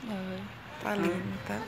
Tá, tá lindo, tá?